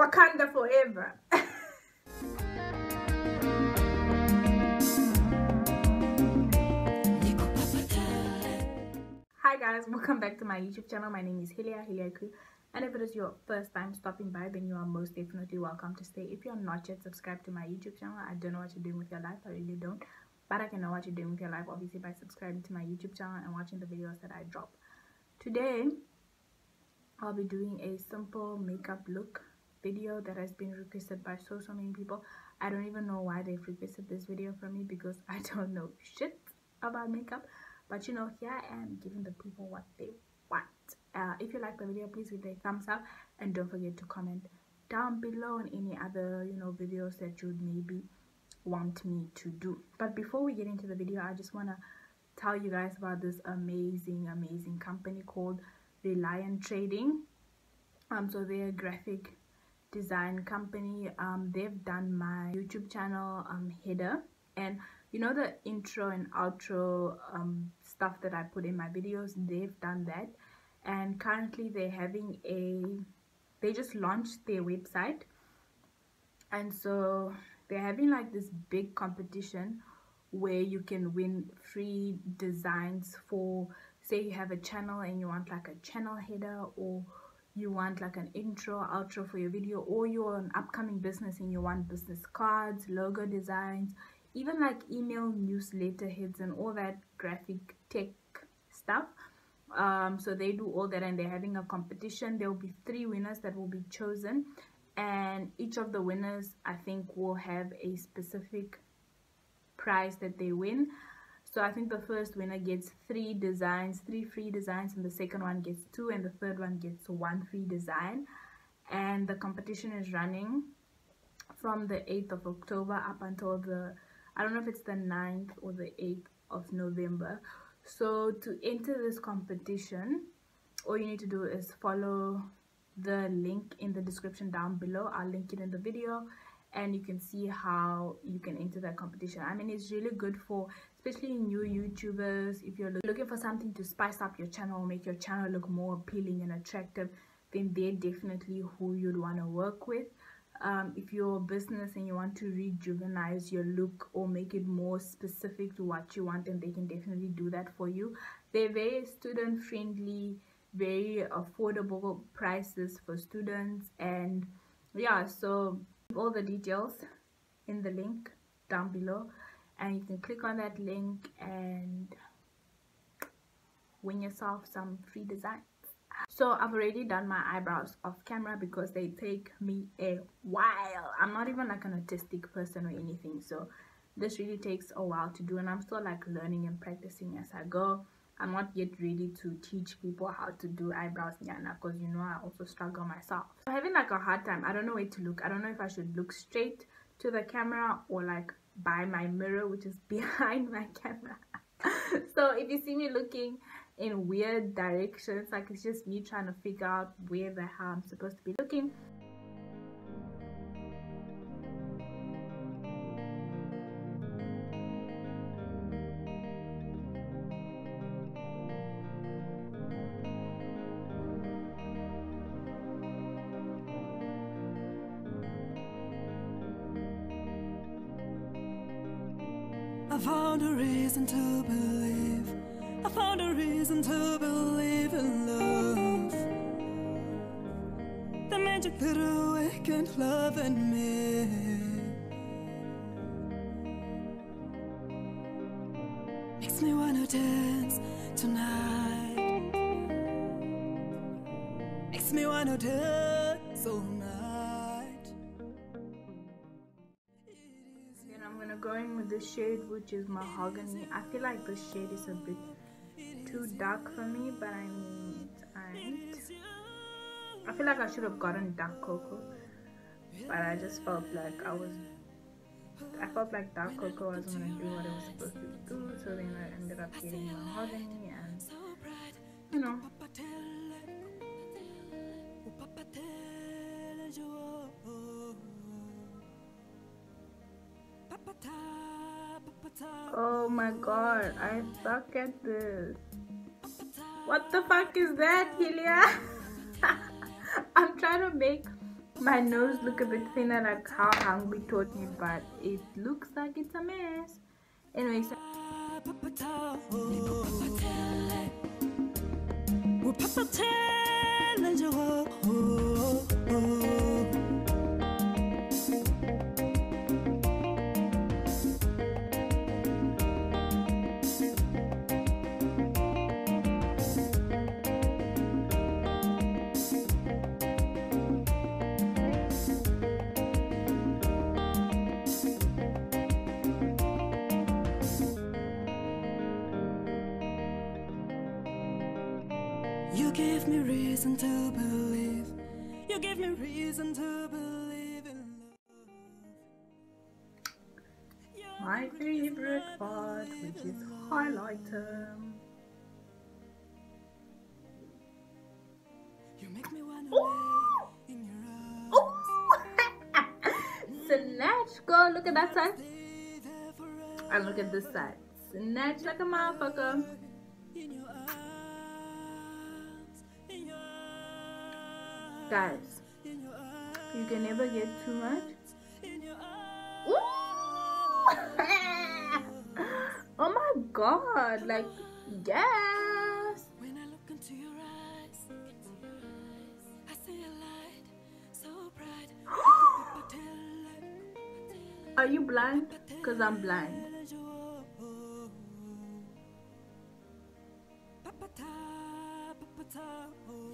Wakanda forever. Hi guys, welcome back to my YouTube channel. My name is Hilya Iikuyu. And if it is your first time stopping by, then you are most definitely welcome to stay. If you're not yet subscribed to my YouTube channel, I don't know what you're doing with your life. I really don't. But I can know what you're doing with your life, obviously, by subscribing to my YouTube channel and watching the videos that I drop. Today, I'll be doing a simple makeup look video that has been requested by so, so many people. I don't even know why they've requested this video from me because I don't know shit about makeup. But you know, here I am giving the people what they want. Uh, if you like the video, please give it a thumbs up and don't forget to comment down below on any other, you know, videos that you'd maybe want me to do. But before we get into the video, I just want to tell you guys about this amazing, amazing company called Reliant Trading. Um, so they're a graphic design company. Um, they've done my YouTube channel um header and you know the intro and outro um stuff that I put in my videos. They've done that, and currently they're having a. They just launched their website, and so they're having like this big competition where you can win free designs for say you have a channel and you want like a channel header or you want like an intro outro for your video or you're an upcoming business and you want business cards logo designs even like email newsletter heads and all that graphic tech stuff. Um so they do all that and they're having a competition. There will be three winners that will be chosen and each of the winners i think will have a specific prize that they win so i think the first winner gets three designs three free designs and the second one gets two and the third one gets one free design. And the competition is running from the 8th of october up until the i don't know if it's the 9th or the 8th of november. So to enter this competition all you need to do is follow the link in the description down below. I'll link it in the video and you can see how you can enter that competition. I mean it's really good for especially new youtubers if you're looking for something to spice up your channel make your channel look more appealing and attractive then they're definitely who you'd want to work with. Um, if you're a business and you want to rejuvenize your look or make it more specific to what you want then they can definitely do that for you. They're very student friendly very affordable prices for students and yeah so all the details in the link down below and you can click on that link and win yourself some free designs. So i've already done my eyebrows off camera because they take me a while. I'm not even like an artistic person or anything so this really takes a while to do and i'm still like learning and practicing as i go. I'm not yet ready to teach people how to do eyebrows yana because you know i also struggle myself. I'm having like a hard time. I don't know where to look. I don't know if i should look straight to the camera or like by my mirror which is behind my camera. So if you see me looking in weird directions like it's just me trying to figure out where the hell i'm supposed to be looking found a reason to believe. I found a reason to believe in love. The magic that awakened love in me. Makes me wanna dance tonight. Makes me wanna dance all night. Gonna go in with this shade which is mahogany. I feel like this shade is a bit too dark for me but i mean it's alright i feel like i should have gotten dark cocoa but i just felt like i was i felt like dark cocoa wasn't gonna do what it was supposed to do so then i ended up getting mahogany and you know Oh my god, I suck at this. What the fuck is that, Hilya? I'm trying to make My nose look a bit thinner like how hungry taught me, but it looks like it's a mess. Anyway, so You give me reason to believe. You give me reason to believe in love. my favorite part, which is highlighter. You make me wanna lay in your arms. Snatch, girl, look at that side. And look at this side. Snatch like a motherfucker. Guys, your you can never get too much. In your arms. Ooh. oh my god, like, yes. When I look into your eyes, I see a light so bright. Are you blind? Because I'm blind.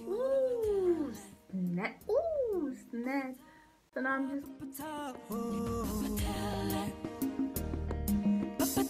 Ooh. Ooh. So now I'm just. Papa